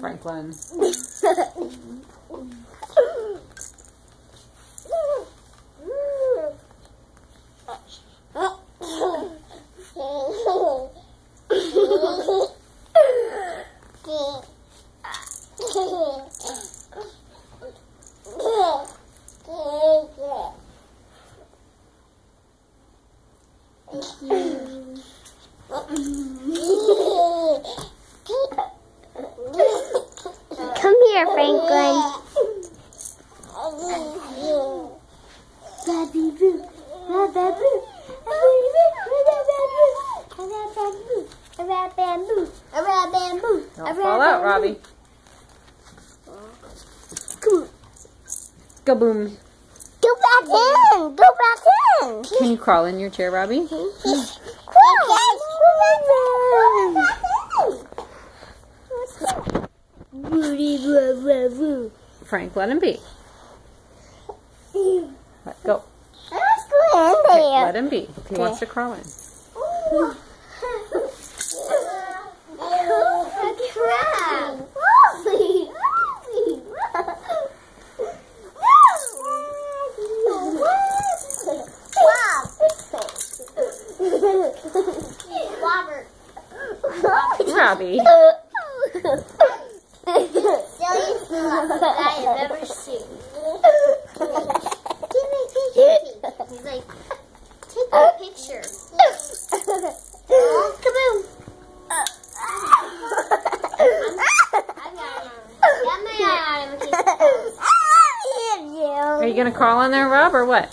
Franklin. Come here, Franklin. Baby boo, baby boo, bamboo, bamboo, Don't fall out, Robbie. Go boom. Go back in. Go back in. Can you crawl in your chair, Robbie? Booty boo boo boo. Frank, let him be. Let go. Let's go in there. let him be. He wants to crawl in. Robert. Robbie. Silliest I have ever seen. Give me a picture. He's like, take a picture. Kaboom. I got him. Got my eye on him. Are you going to crawl in there, Rob, or what?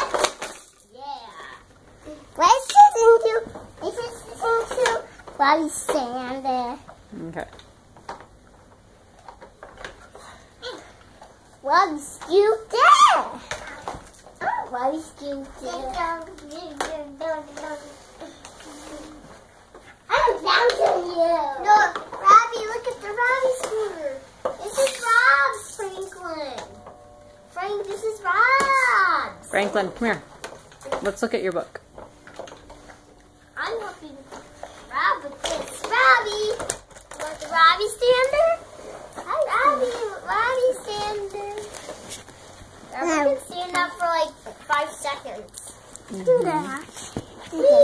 Let's listen to, let's listen to Bobby there. Okay. Bobby scoot there. Oh, Bobby scoot there. Oh, I'm bouncing you. No, Robbie, look at the Robbie scooter. This is Rob's, Franklin. Frank, this is Rob's. Franklin, come here. Let's look at your book. I'm helping Rob with this. Robbie, you want the Robbie stander? Hi, Robbie. Robbie stander. Robbie can stand up for like five seconds. Mm-hmm. Do that. Yeah,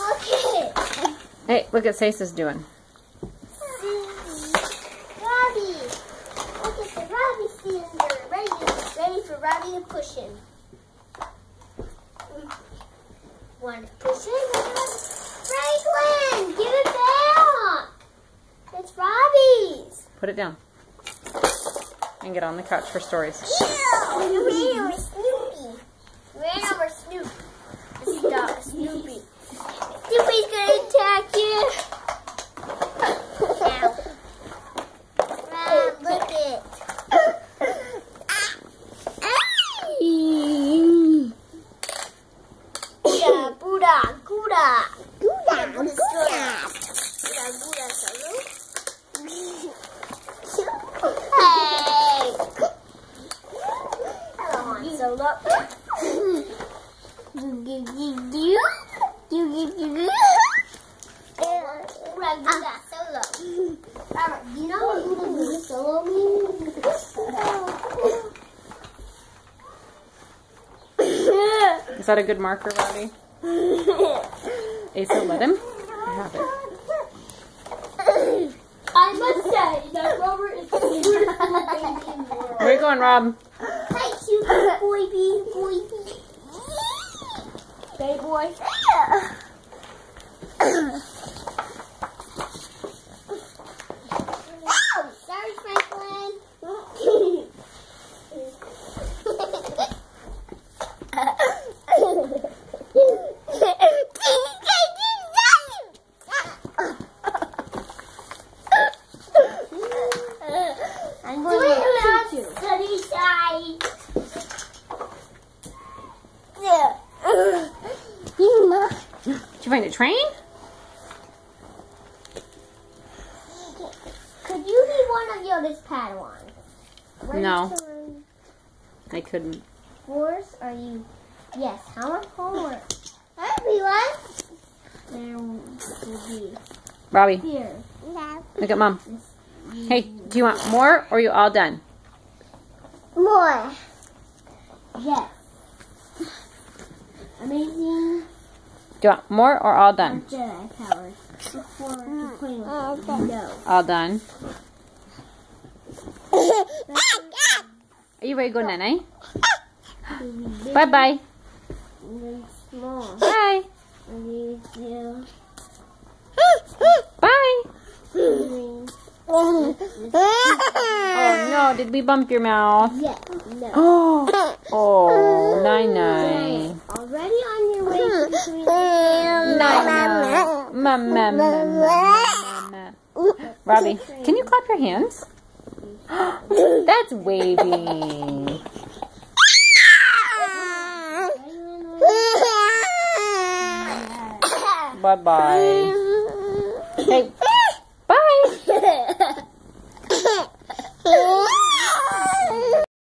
look at it. Hey, look at Sasa's doing. Robbie, look at the Robbie stander. Ready, ready for Robbie to push in. One push in. Franklin, give it back. It's Robbie's. Put it down. And get on the couch for stories. Ew, you ran over Snoopy. You ran over Snoopy. Stop, Snoopy. Snoopy's gonna attack you. Ow. Rob, look it. Buddha, Buddha, Gouda. Gouda, Gouda. Gouda, Gouda, solo. Hey! Hello, Han Solo. Gouda, Gouda, solo. Robert, do you know what Gouda, Gouda, solo means? Is that a good marker, Robbie? Asa, let him have it. I must say that Robert is the weirdest little baby in the world. Where are you going, Rob? Hi, cute boy bee, boy bee. Hey, boy. Sorry, Franklin. I'm going to choo sunny side. Did you find a train? Could you be one of Yoda's Padawans? No. I couldn't. Force? Are you? Yes. How much homework? Everyone. There will be Robbie, here. look at mom. Hey, do you want more or are you all done? More. Yes. Amazing Do you want more or all done? Jedi powers. Before the queen. Mm, no. All done. Are you ready to go night night? Bye bye. Bye. And these two. Bye. Green. No, did we bump your mouth? Yes. No. Oh, oh, nine nine. Already on your way to the queen. Nine nine. Mama, mama, mama. Robbie, can you clap your hands? That's waving. Bye bye. Hey,